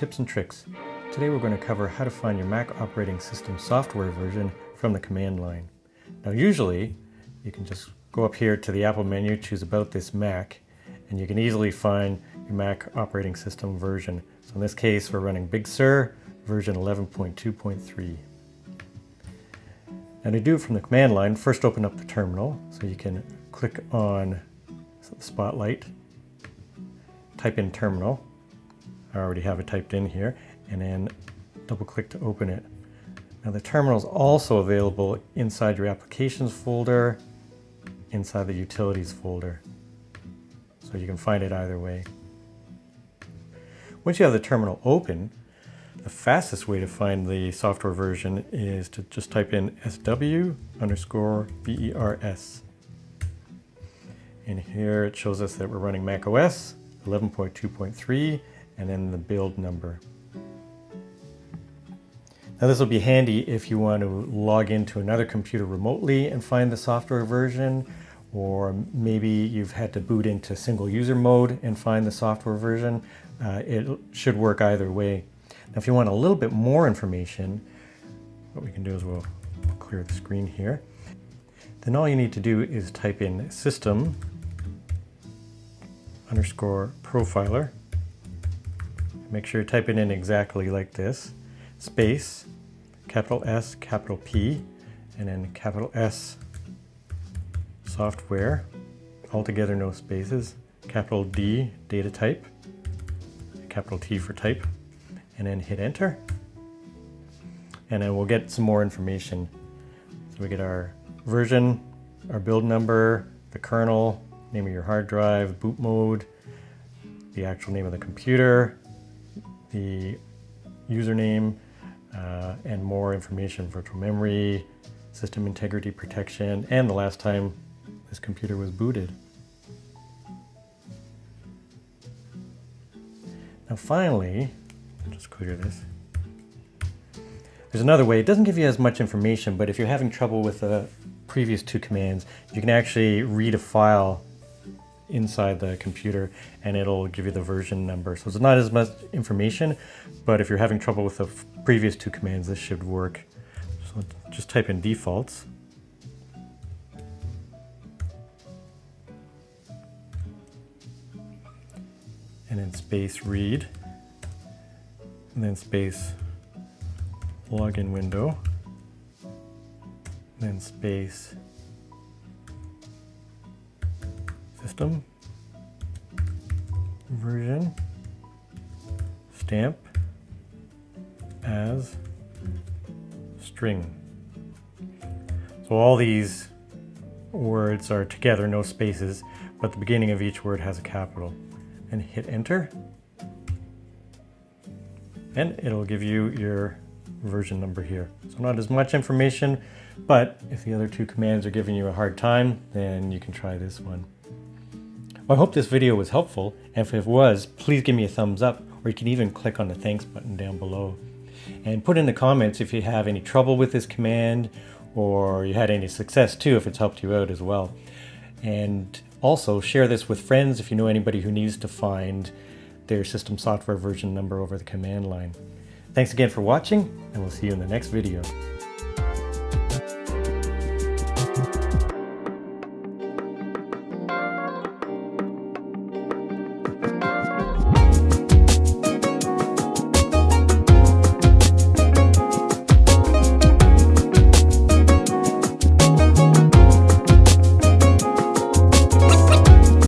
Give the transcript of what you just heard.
Tips and Tricks. Today we're going to cover how to find your Mac operating system software version from the command line. Now usually you can just go up here to the Apple menu, choose About This Mac, and you can easily find your Mac operating system version. So in this case we're running Big Sur version 11.2.3. Now to do it from the command line, first open up the terminal so you can click on spotlight, type in terminal, I already have it typed in here, and then double click to open it. Now the terminal is also available inside your applications folder, inside the utilities folder. So you can find it either way. Once you have the terminal open, the fastest way to find the software version is to just type in sw underscore VERS. And here it shows us that we're running Mac OS 11.2.3 and then the build number. Now this will be handy if you want to log into another computer remotely and find the software version, or maybe you've had to boot into single user mode and find the software version. Uh, it should work either way. Now if you want a little bit more information, what we can do is we'll clear the screen here. Then all you need to do is type in system underscore profiler Make sure you type it in exactly like this. Space, capital S, capital P, and then capital S software, altogether no spaces, capital D, data type, capital T for type, and then hit enter. And then we'll get some more information. So we get our version, our build number, the kernel, name of your hard drive, boot mode, the actual name of the computer, the username uh, and more information, virtual memory, system integrity protection, and the last time this computer was booted. Now finally, I'll just clear this. There's another way. It doesn't give you as much information, but if you're having trouble with the previous two commands, you can actually read a file inside the computer and it'll give you the version number. So it's not as much information, but if you're having trouble with the previous two commands, this should work. So just type in defaults. And then space read, and then space login window, and then space version stamp as string. So all these words are together, no spaces, but the beginning of each word has a capital. And hit enter. And it'll give you your version number here. So not as much information, but if the other two commands are giving you a hard time, then you can try this one. Well, I hope this video was helpful, and if it was, please give me a thumbs up, or you can even click on the thanks button down below. And put in the comments if you have any trouble with this command, or you had any success too, if it's helped you out as well. And also share this with friends if you know anybody who needs to find their system software version number over the command line. Thanks again for watching, and we'll see you in the next video.